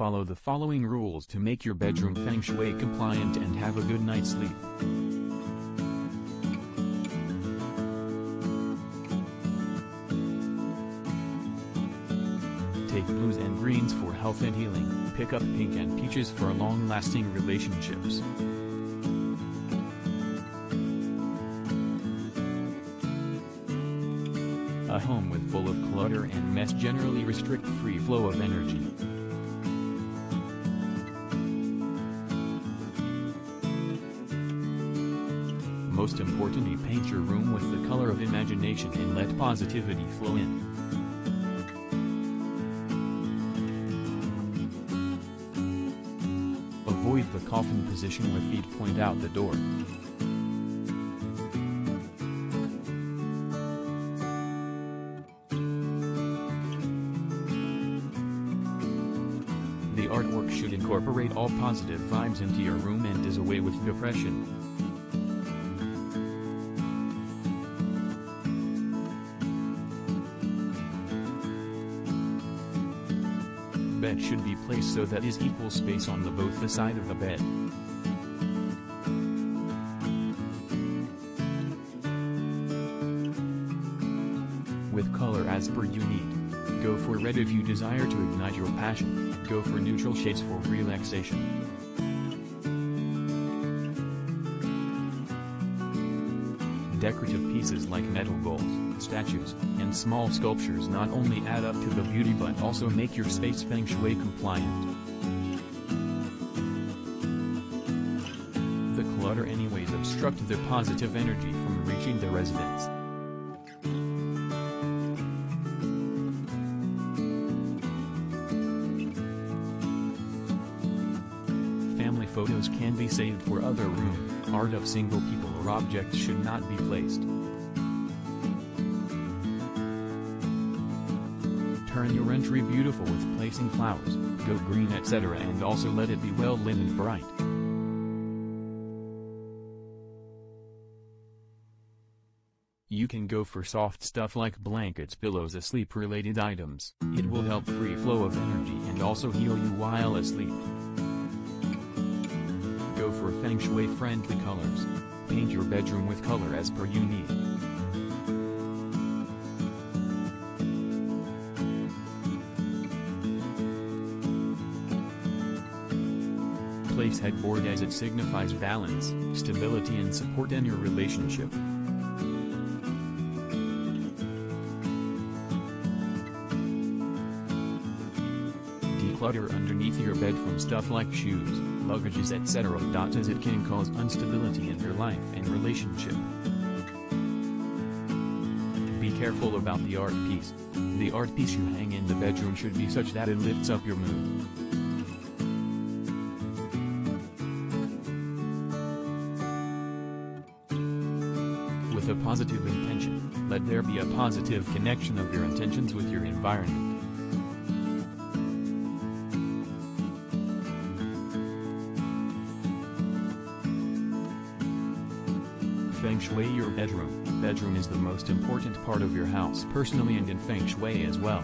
Follow the following rules to make your bedroom feng shui compliant and have a good night's sleep. Take blues and greens for health and healing. Pick up pink and peaches for long-lasting relationships. A home with full of clutter and mess generally restrict free flow of energy. Most importantly paint your room with the color of imagination and let positivity flow in. Avoid the coffin position with feet point out the door. The artwork should incorporate all positive vibes into your room and does away with depression. Bed should be placed so that is equal space on the both the side of the bed. With color as per you need. Go for red if you desire to ignite your passion, go for neutral shades for relaxation. Decorative pieces like metal bowls, statues, and small sculptures not only add up to the beauty but also make your space feng shui compliant. The clutter anyways obstruct the positive energy from reaching the residence. Family photos can be saved for other room, art of single people or objects should not be placed. Turn your entry beautiful with placing flowers, go green etc. and also let it be well lit and bright. You can go for soft stuff like blankets pillows a sleep related items. It will help free flow of energy and also heal you while asleep. Go for feng shui friendly colors. Paint your bedroom with color as per you need. Place headboard as it signifies balance, stability and support in your relationship. Declutter underneath your bed from stuff like shoes, luggages etc. as it can cause instability in your life and relationship. Be careful about the art piece. The art piece you hang in the bedroom should be such that it lifts up your mood. With a positive intention, let there be a positive connection of your intentions with your environment. Feng Shui your bedroom. Bedroom is the most important part of your house personally and in Feng Shui as well.